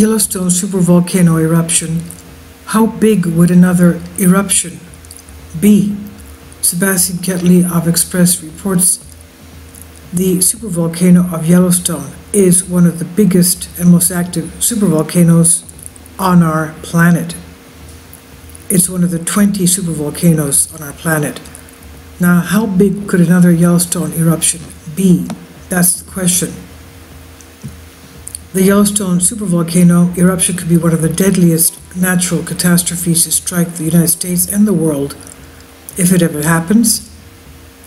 Yellowstone supervolcano eruption, how big would another eruption be? Sebastian Kettley of Express reports the supervolcano of Yellowstone is one of the biggest and most active supervolcanoes on our planet. It's one of the 20 supervolcanoes on our planet. Now, how big could another Yellowstone eruption be? That's the question. The Yellowstone supervolcano eruption could be one of the deadliest natural catastrophes to strike the United States and the world if it ever happens.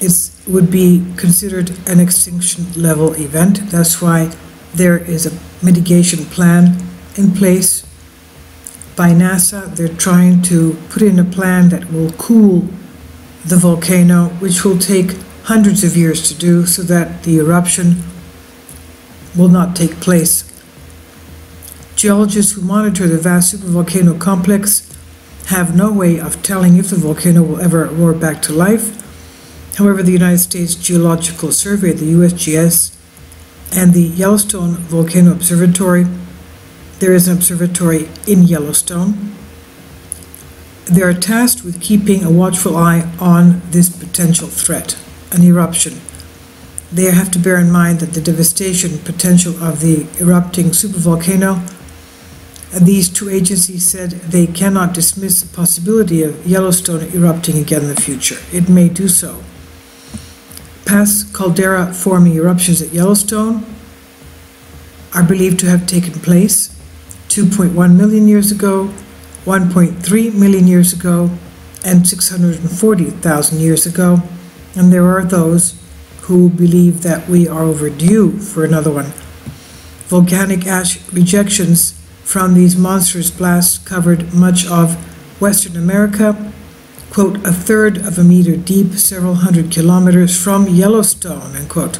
It would be considered an extinction level event. That's why there is a mitigation plan in place by NASA. They're trying to put in a plan that will cool the volcano, which will take hundreds of years to do so that the eruption will not take place Geologists who monitor the vast supervolcano complex have no way of telling if the volcano will ever roar back to life. However, the United States Geological Survey, the USGS, and the Yellowstone Volcano Observatory, there is an observatory in Yellowstone. They are tasked with keeping a watchful eye on this potential threat, an eruption. They have to bear in mind that the devastation potential of the erupting supervolcano these two agencies said they cannot dismiss the possibility of Yellowstone erupting again in the future. It may do so. Past caldera forming eruptions at Yellowstone are believed to have taken place 2.1 million years ago, 1.3 million years ago, and 640,000 years ago. And there are those who believe that we are overdue for another one. Volcanic ash rejections from these monstrous blasts covered much of Western America, quote, a third of a meter deep, several hundred kilometers from Yellowstone, end quote.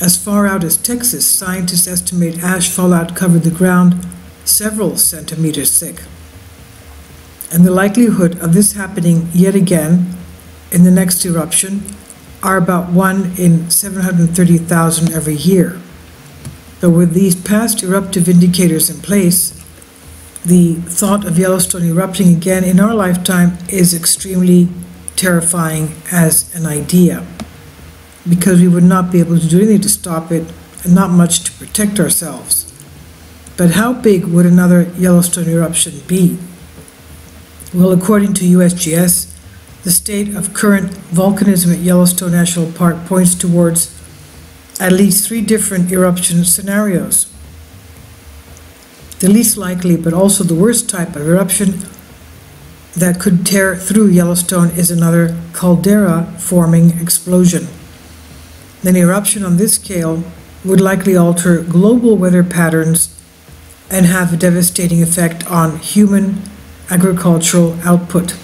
As far out as Texas, scientists estimate ash fallout covered the ground several centimeters thick. And the likelihood of this happening yet again in the next eruption are about 1 in 730,000 every year. But with these past eruptive indicators in place, the thought of Yellowstone erupting again in our lifetime is extremely terrifying as an idea because we would not be able to do anything to stop it and not much to protect ourselves. But how big would another Yellowstone eruption be? Well, according to USGS, the state of current volcanism at Yellowstone National Park points towards at least three different eruption scenarios. The least likely, but also the worst type of eruption that could tear through Yellowstone is another caldera forming explosion. An eruption on this scale would likely alter global weather patterns and have a devastating effect on human agricultural output.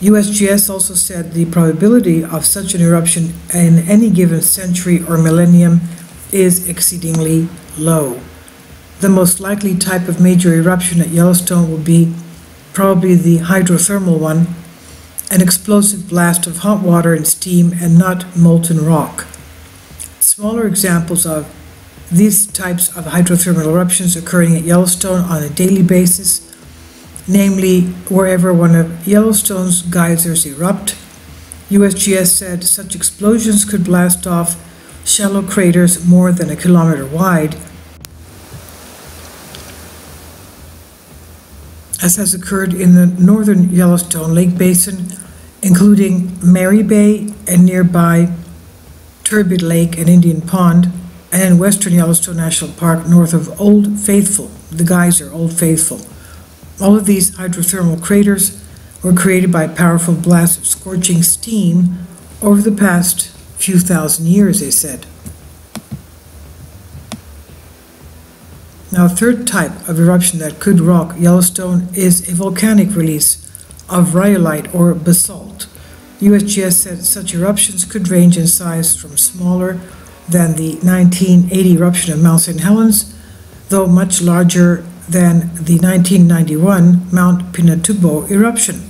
USGS also said the probability of such an eruption in any given century or millennium is exceedingly low. The most likely type of major eruption at Yellowstone will be probably the hydrothermal one, an explosive blast of hot water and steam and not molten rock. Smaller examples of these types of hydrothermal eruptions occurring at Yellowstone on a daily basis namely wherever one of Yellowstone's geysers erupt. USGS said such explosions could blast off shallow craters more than a kilometer wide, as has occurred in the northern Yellowstone Lake Basin, including Mary Bay and nearby Turbid Lake and Indian Pond, and in western Yellowstone National Park north of Old Faithful, the geyser Old Faithful. All of these hydrothermal craters were created by powerful blasts of scorching steam over the past few thousand years, they said. Now, a third type of eruption that could rock Yellowstone is a volcanic release of rhyolite or basalt. USGS said such eruptions could range in size from smaller than the 1980 eruption of Mount St. Helens, though much larger than the 1991 Mount Pinatubo eruption.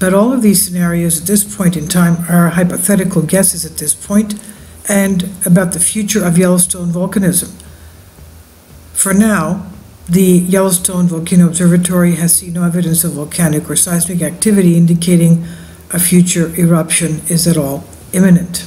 But all of these scenarios at this point in time are hypothetical guesses at this point and about the future of Yellowstone volcanism. For now, the Yellowstone Volcano Observatory has seen no evidence of volcanic or seismic activity indicating a future eruption is at all imminent.